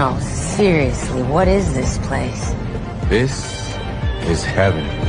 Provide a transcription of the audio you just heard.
No, seriously, what is this place? This is heaven.